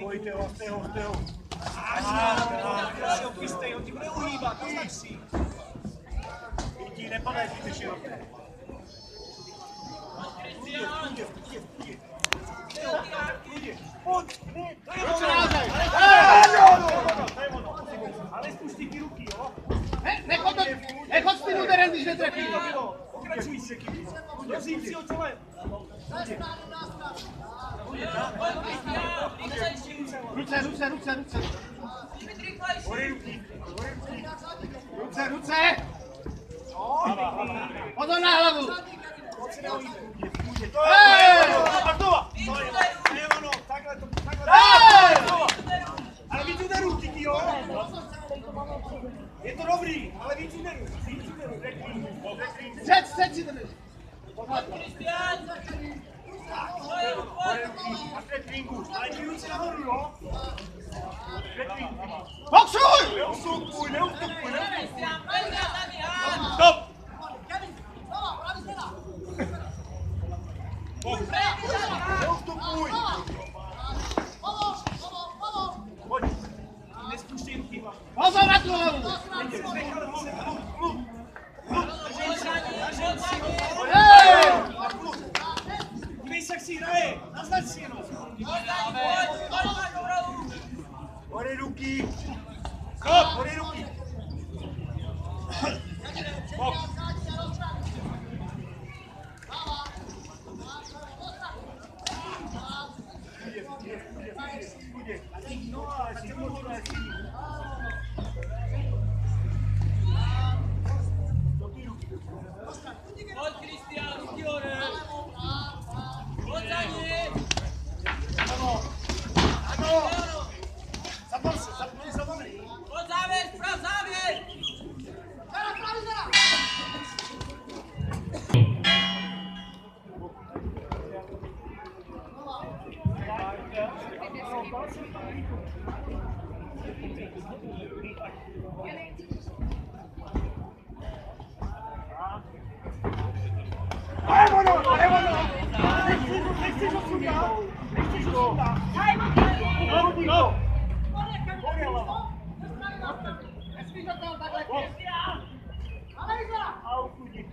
Pojďte ho, jste ho, jste ho. Když ho chystej, on ti bude uhýbat, naznač si. Lidi, nepadej, ty široké. Pojď, pojď, to je ono. To je ono. Ale spusti ty ruky, jo? Ne, nechod, to, nechod s tím když netrefí. Pokračuj se, Kiki. Prosím si ho celé. Ruce, ruce, ruce, ruce. Hory ruky. Ruky. Ruce, ruce. Pozor na hlavu. To je ono. A znova. To je ono. Takhle to, takhle. Ale úderů, Kiki, jo? Je to dobrý, ale víc úderů. Víc úderů. Řekni. Řekni. Střed, střed si to jdeš. Hory ruky. A před trinku. Ale ty ruce nahoru, jo? Před trinku. Boxuj! Neustupuj, neustupuj, neustupuj. Stop! Neustupuj! Pojď. Nespuštěj ruky. Pozor na tu hlavu. Nechal ruce, klub, klub. Hej! Dívej se, jak si hraje. Naznač si jenom. Hory ruky. Stop, hory ruky. Box. Půjde, půjde, půjde, půjde, půjde. No, ale si moc ne, si. Do ty ruky. Ano. Ano. Zapal se, zapni, zapni. Ale ono, ale ono. Nechci, nechci ho sundat. Nechci ho sundat. Prohodí ho. Hory hlava. A uklidni.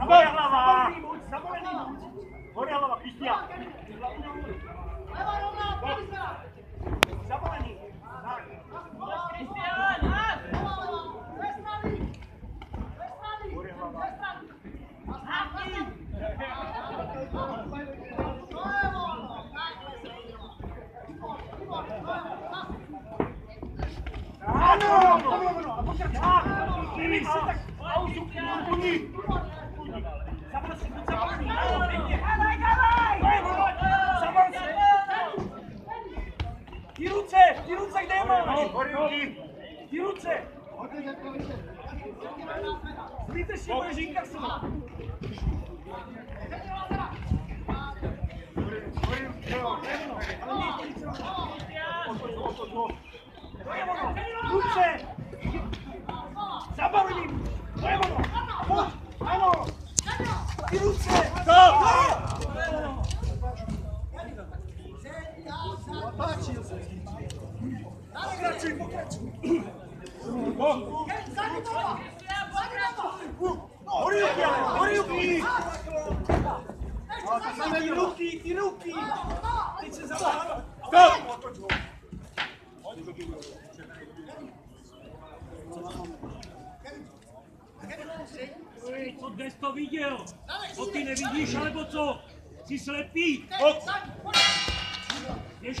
Hory hlava. Zabolený muž. Hory hlava, Kristián. Zabolený. Tak. Hory hlava. Dívej se, tak pauzu. Uklidni. Uklidni. Zabal se, zabal se. Ano, pěkně. To je ono. Zabal se. Ty ruce, ty ruce, kde je máš? Hory ruky. Ty ruce. Vítr si budeš inkasovat. Hory ruky, jo, to je ono. Ale nie, ty ruce. Otoč, otoč, otoč. To je ono. Ruce. Zabavený. To je ono. Pojď. Ano. Ty ruce. Stop. Pokračuj, pokračuj. Hory ruky, ale, hory ruky. A to samé ty ruky, ty ruky. Teď se zabává. Stop. Co dnes to viděl? To ty nevidíš, alebo co? Jsi slepý? Běž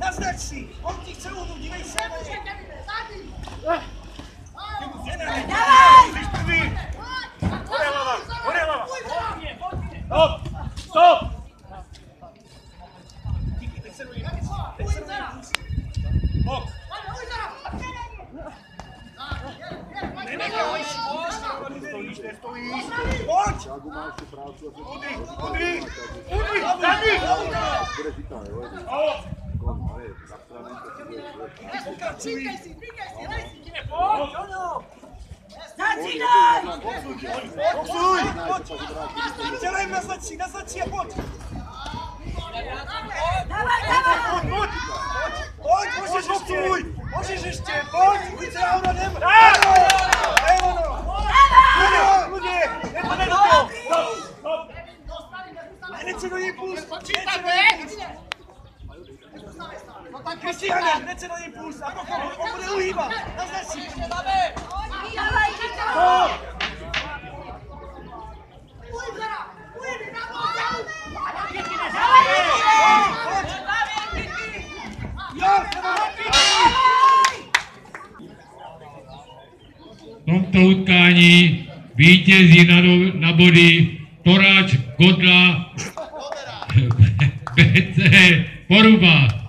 Naznak si! Ond i tewn nhw, di neud sefyll! Udry, udry, udry, zadní. Out. Začínaj! Boksuj. Dělej na začí, na začí a pojď. Dawaj, dawaj! Pojď, Pojď, můžeš ještě. Můžeš ještě, pojď. Pojď se na jdem. Tak. Tomto utkání vítězí na, do- na body Toráč Godla BC Poruba.